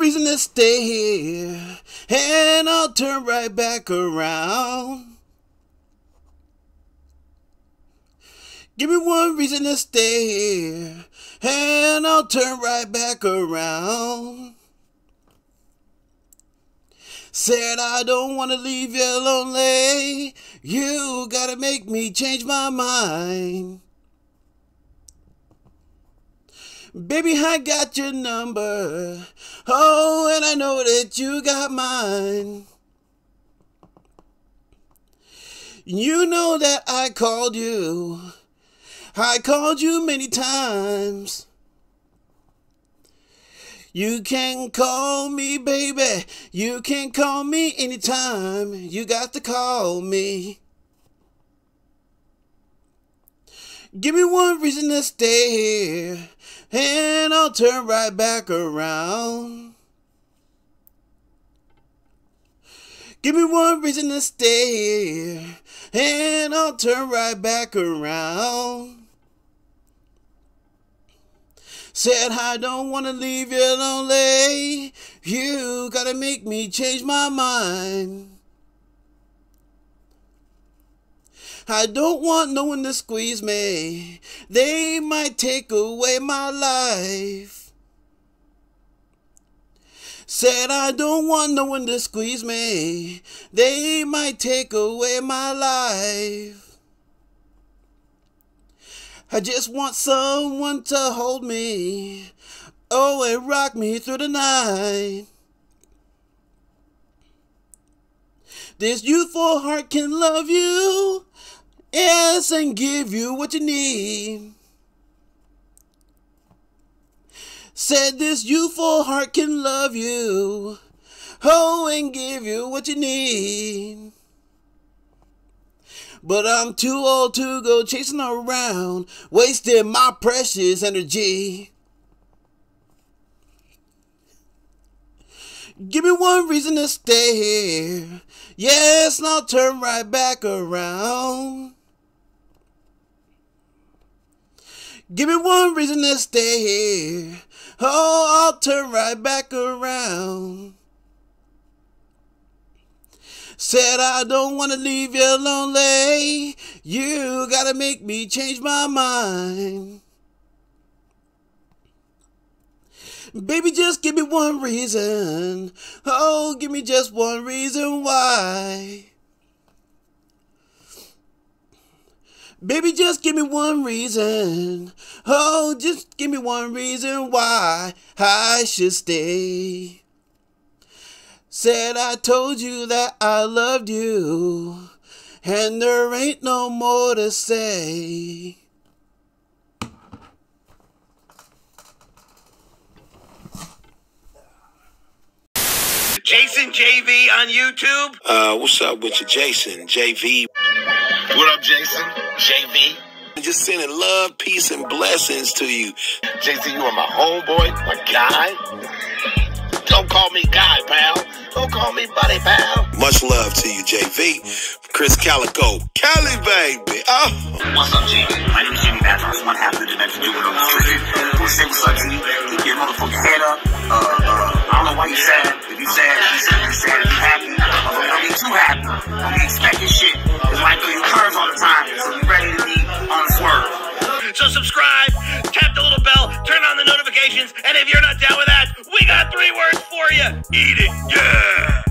reason to stay here, and I'll turn right back around. Give me one reason to stay here, and I'll turn right back around. Said I don't wanna leave you lonely. You gotta make me change my mind. Baby, I got your number. Oh, and I know that you got mine. You know that I called you. I called you many times. You can call me, baby. You can call me anytime. You got to call me. Give me one reason to stay here, and I'll turn right back around. Give me one reason to stay and I'll turn right back around. Said I don't wanna leave you lonely. You gotta make me change my mind. I don't want no one to squeeze me. They might take away my life. Said I don't want no one to squeeze me. They might take away my life. I just want someone to hold me. Oh, and rock me through the night. This youthful heart can love you. Yes, and give you what you need. Said this youthful heart can love you. Oh, and give you what you need. But I'm too old to go chasing around, wasting my precious energy. Give me one reason to stay here. Yes, and I'll turn right back around. Give me one reason to stay here. Oh, I'll turn right back around. Said I don't wanna leave you lonely. You gotta make me change my mind. Baby, just give me one reason. Oh, give me just one reason why. Baby, just give me one reason. Oh, just give me one reason why I should stay. Said I told you that I loved you, and there ain't no more to say. Jason Jay V on YouTube. Uh, what's up with you, Jason? Jay V. What up, Jason? Jay V. Just sending love, peace, and blessings to you. Jason, you are my homeboy, my guy. Don't call me guy, pal. Don't call me buddy, pal. Much love to you, Jay V. Chris Calico. Cali, baby. Oh. What's up, G? My name is Jimmy Bathos. One half of the dimension dude on the street. Who say what's up to you? Keep your motherfucking head up. Uh, uh, I don't know why you sad. If you sad, you sad, you sad, you happy. But don't be too happy. Don't be expecting shit. It's like throw time. So you ready to be on swerve. So subscribe, tap the little bell, turn on the notifications, and if you're not down with that, we got three words for you. Eat it, yeah.